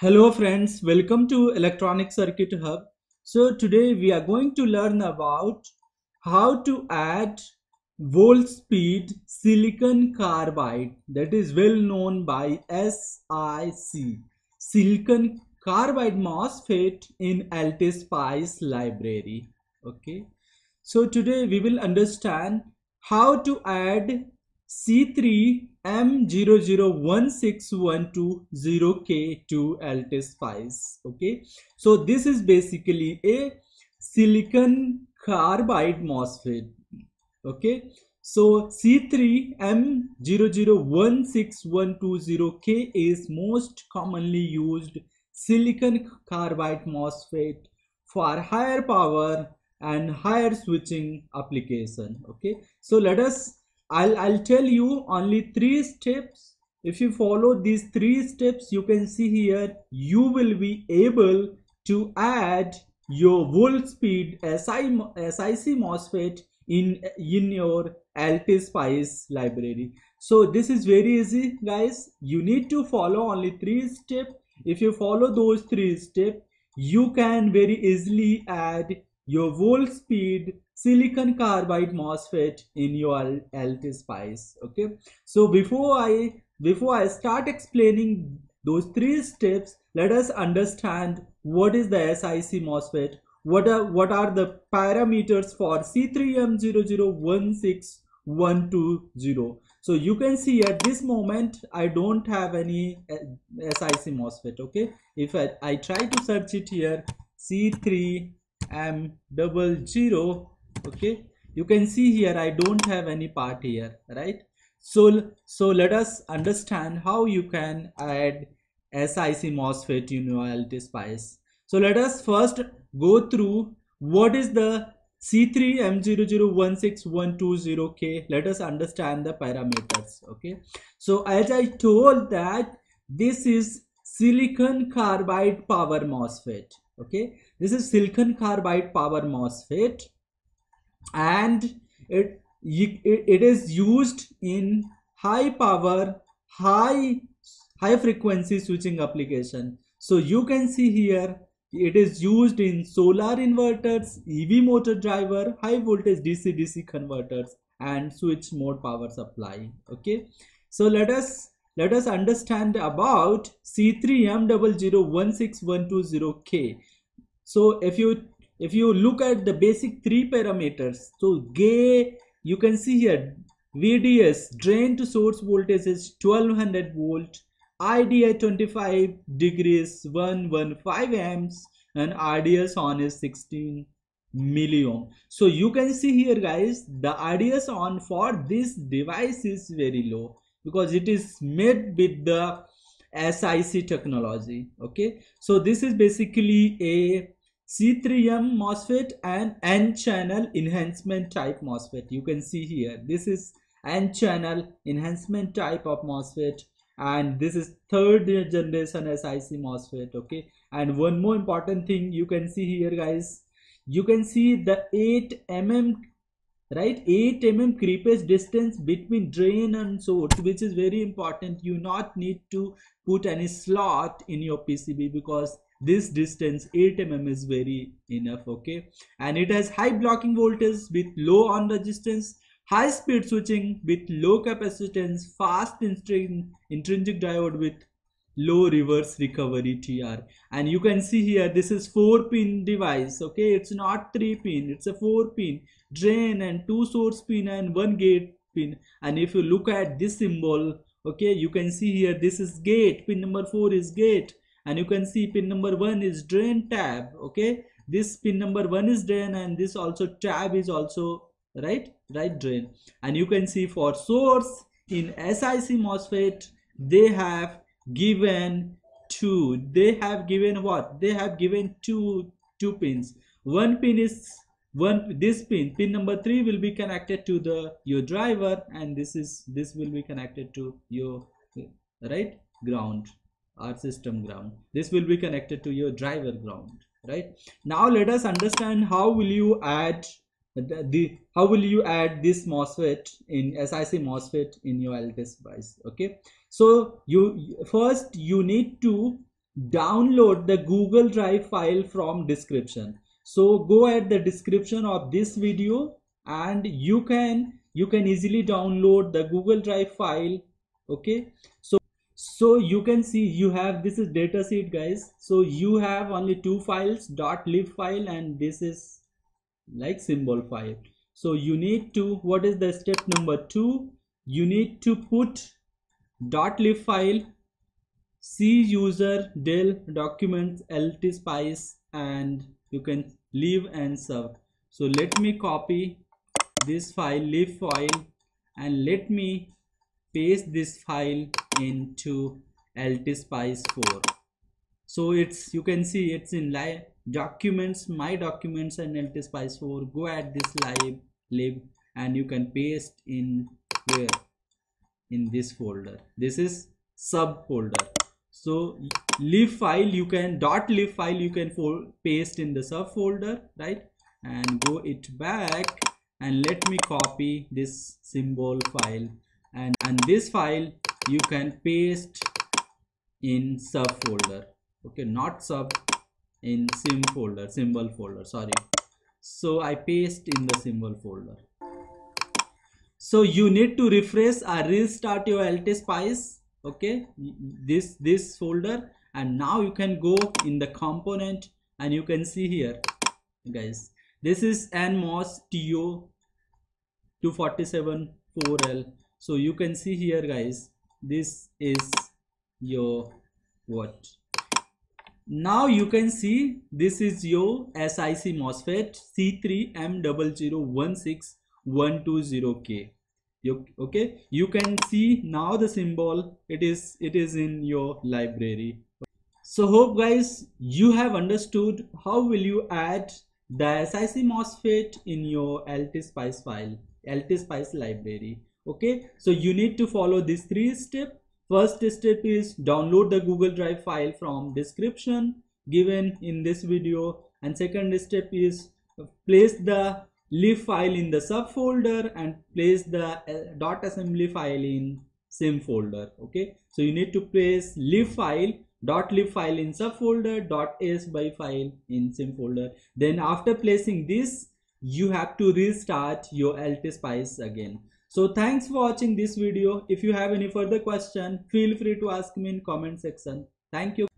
Hello friends, welcome to Electronic Circuit Hub. So today we are going to learn about how to add Wolfspeed silicon carbide that is well known by SiC silicon carbide MOSFET in LTspice library. Okay. So today we will understand how to add C3 M001612 to LTspice. Okay, so this is basically a silicon carbide MOSFET. Okay, so C3 M001612K is most commonly used silicon carbide MOSFET for higher power and higher switching application. Okay, so let us I'll, I'll tell you only three steps. If you follow these three steps, you can see here, you will be able to add your Wolfspeed SI, SIC MOSFET in, in your LTspice library. So this is very easy guys. You need to follow only three steps. If you follow those three steps, you can very easily add your Wolfspeed silicon carbide MOSFET in your LT-SPICE. Okay. So before I before I start explaining those three steps, let us understand what is the SiC MOSFET. What are what are the parameters for C3M0016120? So you can see at this moment I don't have any uh, SiC MOSFET. Okay. If I, I try to search it here, C3 m double zero okay? You can see here i don't have any part here right? So so let us understand how you can add sic mosfet your LTspice. so let us first go through what is the c3 m001612k let us understand the parameters okay? So as i told that this is silicon carbide power mosfet okay this is silicon carbide power MOSFET and it, it is used in high power, high, high frequency switching application. So you can see here it is used in solar inverters, EV motor driver, high voltage DC DC converters and switch mode power supply. Okay. So let us let us understand about C3M001612K so if you if you look at the basic three parameters so gay you can see here vds drain to source voltage is 1200 volt id 25 degrees 115 amps and rds on is 16 milliohm so you can see here guys the rds on for this device is very low because it is made with the sic technology okay so this is basically a C3M MOSFET and N-channel enhancement type MOSFET. You can see here, this is N-channel enhancement type of MOSFET and this is third generation SiC MOSFET, okay? And one more important thing you can see here guys, you can see the 8 mm right? 8 mm creepage distance between drain and source which is very important. You not need to put any slot in your pcb because this distance 8 mm is very enough okay? And it has high blocking voltage with low on resistance high speed switching with low capacitance fast intrinsic diode with low reverse recovery tr and you can see here this is four pin device okay? It's not three pin it's a four pin. Drain and two source pin and one gate pin. And if you look at this symbol okay you can see here this is gate pin number four is gate. And you can see pin number one is drain tab okay? This pin number one is drain and this also tab is also right right drain. And you can see for source in SiC MOSFET they have given two. They have given what? They have given two two pins. One pin is one this pin pin number three will be connected to the your driver and this is this will be connected to your right ground our system ground. This will be connected to your driver ground right? Now let us understand how will you add the, the how will you add this MOSFET in SiC MOSFET in your LTS device okay so you first you need to download the google drive file from description. So go at the description of this video and you can you can easily download the google drive file okay? So so you can see you have this is data sheet guys. So you have only two files dot lib file and this is like symbol file. So you need to what is the step number two? You need to put lib file c user del documents lt spice and you can leave and serve. So let me copy this file lib file and let me paste this file into ltspice 4 so it's you can see it's in live documents my documents and ltspice 4 go at this lib lib and you can paste in where in this folder. This is subfolder. So lib file you can dot lib file you can paste in the subfolder right? And go it back and let me copy this symbol file. And and this file you can paste in subfolder. Okay not sub in sim folder symbol folder sorry. So i paste in the symbol folder so you need to refresh or restart your lt spice okay? This this folder. And now you can go in the component and you can see here guys. This is nmos to 247 4l so you can see here guys this is your what? Now you can see this is your sic mosfet c3m0016120k okay? You can see now the symbol. It is it is in your library. So hope guys you have understood how will you add the SiC MOSFET in your LTSpice file, LTSpice library. Okay, so you need to follow these three steps. First step is download the Google Drive file from description given in this video. And second step is place the lib file in the subfolder and place the uh, dot assembly file in sim folder okay? So you need to place lib file dot lib file in subfolder dot asby file in sim folder. Then after placing this you have to restart your ltspice again. So thanks for watching this video. If you have any further question feel free to ask me in comment section. Thank you